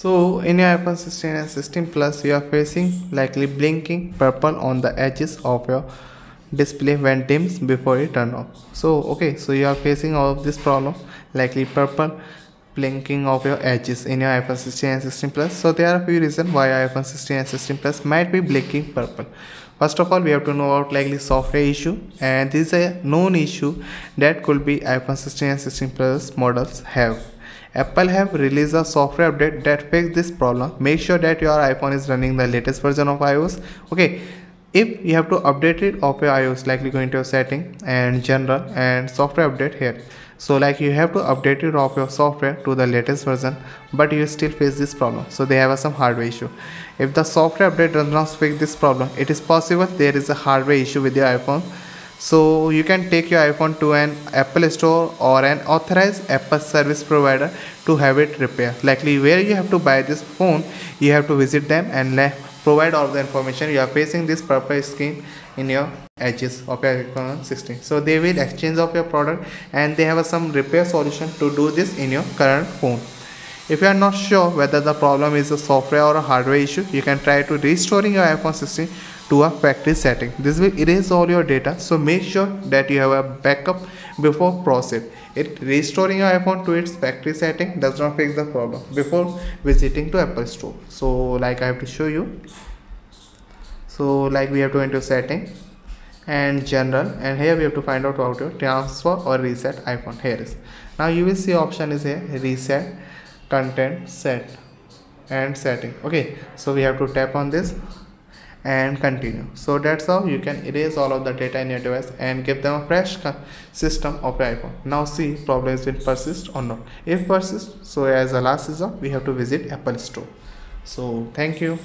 So in your iPhone 16 and 16 Plus, you are facing likely blinking purple on the edges of your display when dims before it turn off. So okay, so you are facing all of this problem likely purple blinking of your edges in your iPhone 16 and 16 Plus. So there are a few reasons why iPhone 16 and 16 Plus might be blinking purple. First of all, we have to know about likely software issue and this is a known issue that could be iPhone 16 and 16 Plus models have. Apple have released a software update that fixes this problem. Make sure that your iPhone is running the latest version of iOS. Okay, if you have to update it of your iOS, likely going to your setting and general and software update here. So like you have to update it of your software to the latest version, but you still face this problem. So they have some hardware issue. If the software update does not fix this problem, it is possible there is a hardware issue with your iPhone so you can take your iphone to an apple store or an authorized apple service provider to have it repaired. Likely where you have to buy this phone you have to visit them and provide all the information. You are facing this purple screen in your edges of your iphone 16 so they will exchange of your product and they have some repair solution to do this in your current phone if you are not sure whether the problem is a software or a hardware issue, you can try to restoring your iPhone 16 to a factory setting. This will erase all your data, so make sure that you have a backup before proceed. It restoring your iPhone to its factory setting does not fix the problem before visiting to Apple Store. So like I have to show you. So like we have to enter setting and general and here we have to find out how to transfer or reset iPhone. Here is now you will see option is here reset content set and setting. Okay so we have to tap on this and continue. So that's how you can erase all of the data in your device and give them a fresh system of your iphone. Now see problems will persist or not. If persist so as a last resort we have to visit apple store. So thank you